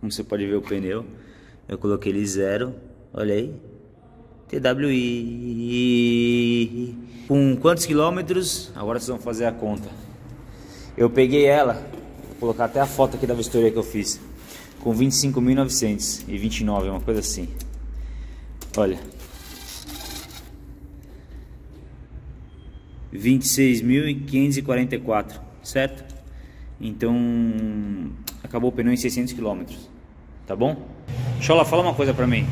como você pode ver o pneu. Eu coloquei ele zero, olha aí. TWI. Com quantos quilômetros? Agora vocês vão fazer a conta. Eu peguei ela, vou colocar até a foto aqui da vistoria que eu fiz. Com 25.929, uma coisa assim. Olha. 26.544, certo? Então, acabou o pneu em 600 km, tá bom? Chola, fala uma coisa pra mim.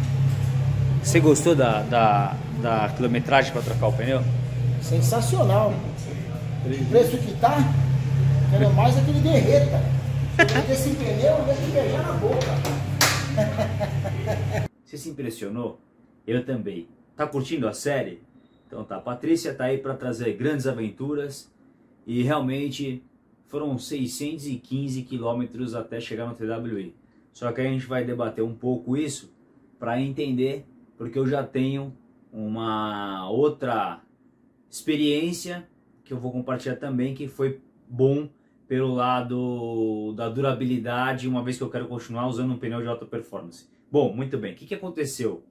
Você gostou da, da, da quilometragem para trocar o pneu? Sensacional. O preço que tá, quero mais é que ele derreta. Esse pneu, deixa de beijar na boca. Você se impressionou? Eu também. Tá curtindo a série? Então tá, a Patrícia tá aí para trazer grandes aventuras e realmente foram 615 quilômetros até chegar no TWI. Só que a gente vai debater um pouco isso para entender, porque eu já tenho uma outra experiência que eu vou compartilhar também que foi bom pelo lado da durabilidade, uma vez que eu quero continuar usando um pneu de alta performance. Bom, muito bem. O que, que aconteceu?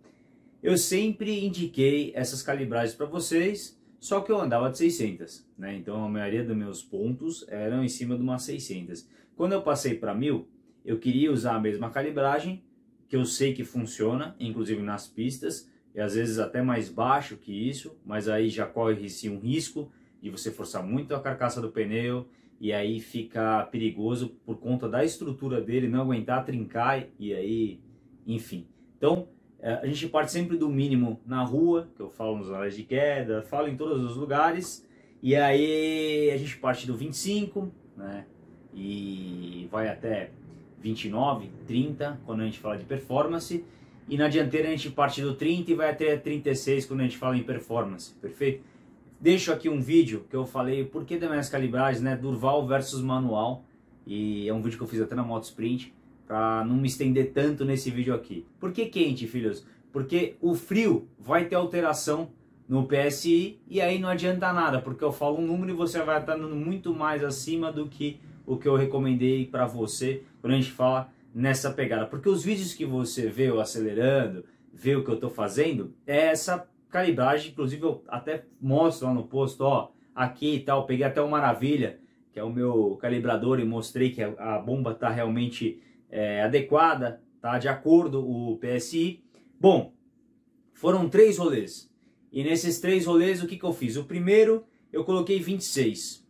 Eu sempre indiquei essas calibragens para vocês, só que eu andava de 600, né? Então a maioria dos meus pontos eram em cima de uma 600. Quando eu passei para 1000, eu queria usar a mesma calibragem, que eu sei que funciona, inclusive nas pistas, e às vezes até mais baixo que isso, mas aí já corre-se um risco de você forçar muito a carcaça do pneu e aí fica perigoso por conta da estrutura dele não aguentar trincar e aí, enfim. Então, é, a gente parte sempre do mínimo na rua, que eu falo nos anéis de queda, falo em todos os lugares, e aí a gente parte do 25, né? E vai até 29, 30, quando a gente fala de performance, e na dianteira a gente parte do 30 e vai até 36 quando a gente fala em performance, perfeito? Deixo aqui um vídeo que eu falei por que minhas calibragens, né? Durval versus manual, e é um vídeo que eu fiz até na Moto Sprint, para não me estender tanto nesse vídeo aqui. Por que quente, filhos? Porque o frio vai ter alteração no PSI e aí não adianta nada, porque eu falo um número e você vai estar dando muito mais acima do que o que eu recomendei para você quando a gente fala nessa pegada. Porque os vídeos que você vê eu acelerando, vê o que eu estou fazendo, é essa calibragem, inclusive eu até mostro lá no posto, ó, aqui e tal, peguei até o Maravilha, que é o meu calibrador e mostrei que a bomba está realmente é, adequada, tá? De acordo o PSI. Bom, foram três rolês. E nesses três rolês, o que, que eu fiz? O primeiro, eu coloquei 26.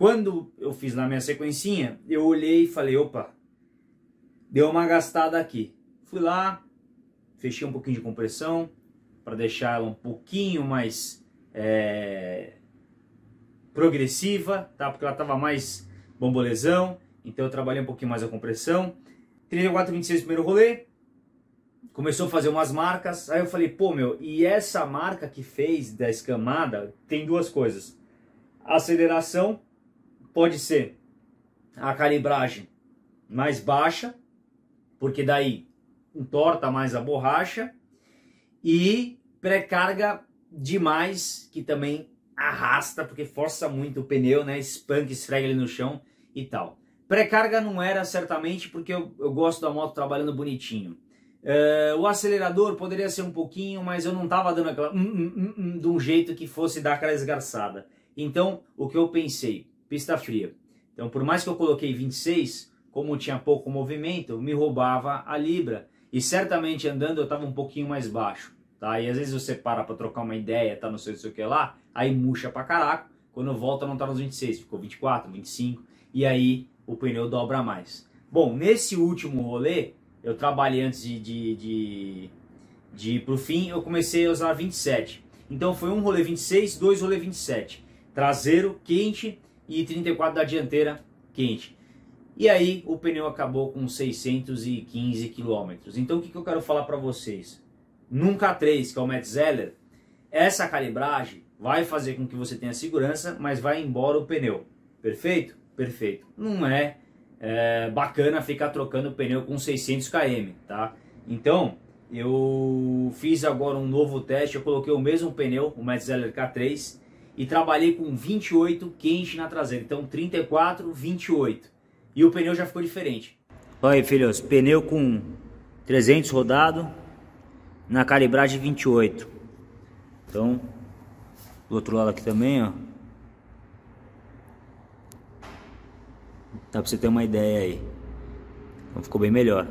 Quando eu fiz na minha sequencinha, eu olhei e falei, opa, deu uma gastada aqui. Fui lá, fechei um pouquinho de compressão, para deixar ela um pouquinho mais é, progressiva, tá? Porque ela estava mais bombolezão, então eu trabalhei um pouquinho mais a compressão. 34, 26 primeiro rolê. Começou a fazer umas marcas. Aí eu falei, pô, meu, e essa marca que fez da escamada tem duas coisas. Aceleração pode ser a calibragem mais baixa, porque daí entorta mais a borracha. E pré-carga demais, que também arrasta, porque força muito o pneu, né? Espanca, esfrega ele no chão e tal. Pré-carga não era certamente porque eu, eu, gosto da moto trabalhando bonitinho. Uh, o acelerador poderia ser um pouquinho, mas eu não estava dando aquela hum, hum, hum, hum, de um jeito que fosse dar aquela esgarçada. Então, o que eu pensei? Pista fria. Então, por mais que eu coloquei 26, como tinha pouco movimento, me roubava a libra. E certamente andando eu estava um pouquinho mais baixo. Tá? E às vezes você para para trocar uma ideia, tá não sei, não sei o que lá, aí murcha pra caraca. Quando volta não tá nos 26, ficou 24, 25. E aí o pneu dobra mais. Bom, nesse último rolê, eu trabalhei antes de, de, de, de ir fim, eu comecei a usar 27. Então foi um rolê 26, dois rolê 27. Traseiro quente e 34 da dianteira quente. E aí o pneu acabou com 615 km. Então o que, que eu quero falar para vocês? Num K3, que é o Metzeler, essa calibragem vai fazer com que você tenha segurança, mas vai embora o pneu. Perfeito? perfeito. Não é, é bacana ficar trocando pneu com 600 km, tá? Então, eu fiz agora um novo teste, eu coloquei o mesmo pneu, o Metzeler K3, e trabalhei com 28 quente na traseira. Então, 34, 28. E o pneu já ficou diferente. Olha aí, filhos, pneu com 300 rodado na calibragem 28. Então, do outro lado aqui também, ó. Dá pra você ter uma ideia aí. Então ficou bem melhor.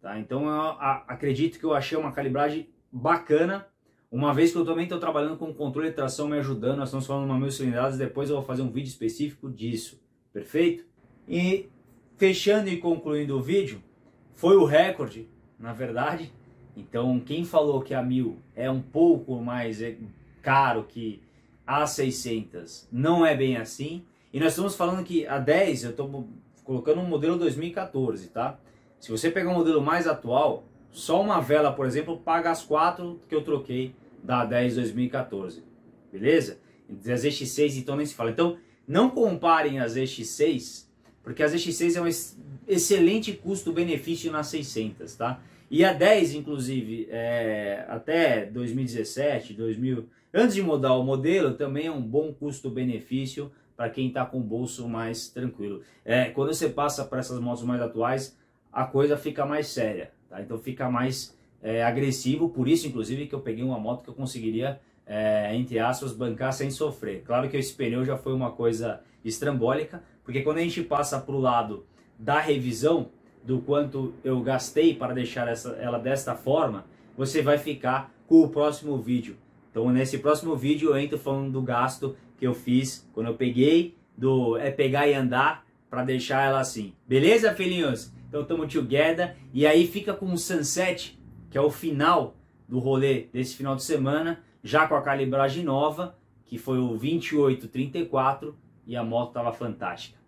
Tá, então eu acredito que eu achei uma calibragem bacana. Uma vez que eu também estou trabalhando com controle de tração me ajudando, nós estamos falando uma mil cilindradas, depois eu vou fazer um vídeo específico disso, perfeito? E fechando e concluindo o vídeo, foi o recorde, na verdade. Então quem falou que a mil é um pouco mais é, caro que a 600, não é bem assim. E nós estamos falando que a 10, eu estou colocando um modelo 2014, tá? Se você pegar um modelo mais atual, só uma vela, por exemplo, paga as quatro que eu troquei da 10 2014. Beleza? As X6 então nem se fala. Então, não comparem as X6, porque as X6 é um excelente custo-benefício nas 600, tá? E a 10, inclusive, é, até 2017, 2000, antes de mudar o modelo, também é um bom custo-benefício para quem está com o bolso mais tranquilo. É, quando você passa para essas motos mais atuais, a coisa fica mais séria, tá? Então fica mais é, agressivo, por isso, inclusive, que eu peguei uma moto que eu conseguiria, é, entre aspas, bancar sem sofrer. Claro que esse pneu já foi uma coisa estrambólica, porque quando a gente passa para o lado da revisão, do quanto eu gastei para deixar essa, ela desta forma, você vai ficar com o próximo vídeo. Então, nesse próximo vídeo, eu entro falando do gasto que eu fiz quando eu peguei, do é pegar e andar para deixar ela assim. Beleza, filhinhos? Então, tamo together. E aí fica com o sunset que é o final do rolê desse final de semana, já com a calibragem nova, que foi o 2834, e a moto estava fantástica.